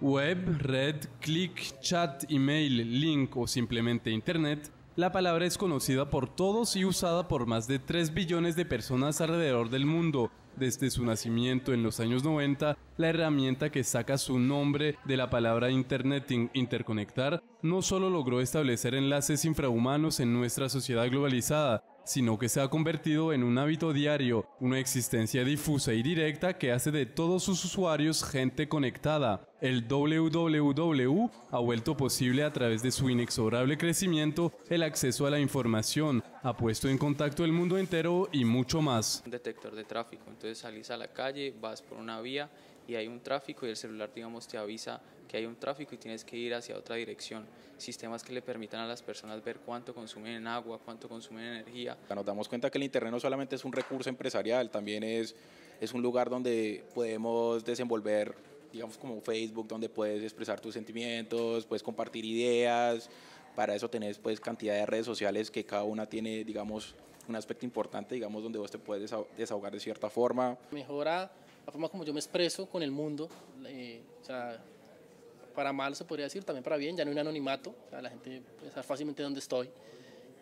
Web, red, click, chat, email, link o simplemente Internet, la palabra es conocida por todos y usada por más de 3 billones de personas alrededor del mundo. Desde su nacimiento en los años 90, la herramienta que saca su nombre de la palabra Interneting, interconectar, no solo logró establecer enlaces infrahumanos en nuestra sociedad globalizada, sino que se ha convertido en un hábito diario, una existencia difusa y directa que hace de todos sus usuarios gente conectada. El www ha vuelto posible a través de su inexorable crecimiento el acceso a la información, ha puesto en contacto el mundo entero y mucho más. Un detector de tráfico, entonces salís a la calle, vas por una vía y hay un tráfico y el celular digamos te avisa que hay un tráfico y tienes que ir hacia otra dirección. Sistemas que le permitan a las personas ver cuánto consumen en agua, cuánto consumen en energía. Nos damos cuenta que el Internet no solamente es un recurso empresarial, también es, es un lugar donde podemos desenvolver, digamos como Facebook, donde puedes expresar tus sentimientos, puedes compartir ideas. Para eso tenés pues cantidad de redes sociales que cada una tiene, digamos, un aspecto importante, digamos, donde vos te puedes desahogar de cierta forma. Mejora la forma como yo me expreso con el mundo, eh, o sea, para mal se podría decir, también para bien, ya no hay un anonimato, la gente puede saber fácilmente dónde estoy,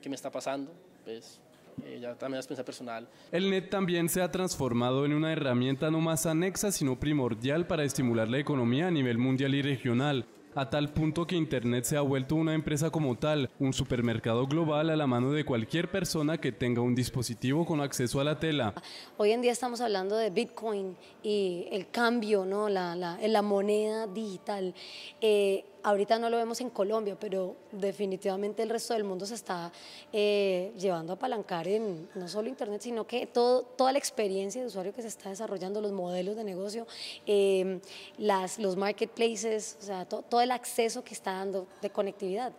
qué me está pasando, pues eh, ya también es pensar personal. El NET también se ha transformado en una herramienta no más anexa, sino primordial para estimular la economía a nivel mundial y regional a tal punto que Internet se ha vuelto una empresa como tal, un supermercado global a la mano de cualquier persona que tenga un dispositivo con acceso a la tela. Hoy en día estamos hablando de Bitcoin y el cambio, ¿no? la, la, la moneda digital. Eh, Ahorita no lo vemos en Colombia, pero definitivamente el resto del mundo se está eh, llevando a apalancar en no solo Internet, sino que toda la experiencia de usuario que se está desarrollando, los modelos de negocio, eh, las, los marketplaces, o sea, todo el acceso que está dando de conectividad.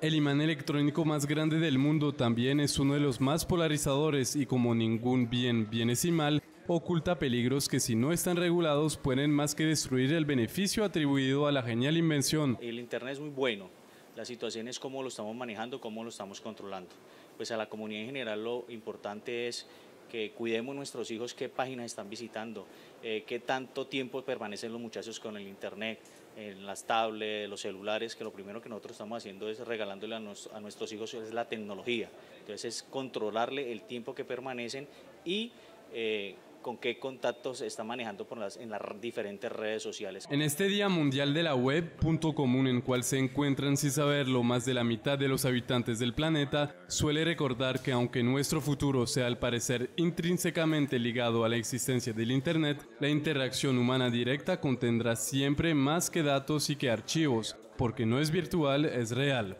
El imán electrónico más grande del mundo también es uno de los más polarizadores y como ningún bien, mal, oculta peligros que si no están regulados pueden más que destruir el beneficio atribuido a la genial invención. El Internet es muy bueno, la situación es cómo lo estamos manejando, cómo lo estamos controlando. Pues a la comunidad en general lo importante es que cuidemos nuestros hijos qué páginas están visitando, eh, qué tanto tiempo permanecen los muchachos con el internet, en las tablets, los celulares, que lo primero que nosotros estamos haciendo es regalándole a, nuestros hijos es la tecnología. Entonces es controlarle el tiempo que permanecen y eh, con qué contactos está manejando en las diferentes redes sociales. En este Día Mundial de la Web, punto común en cual se encuentran sin saberlo más de la mitad de los habitantes del planeta, suele recordar que aunque nuestro futuro sea al parecer intrínsecamente ligado a la existencia del Internet, la interacción humana directa contendrá siempre más que datos y que archivos, porque no es virtual, es real.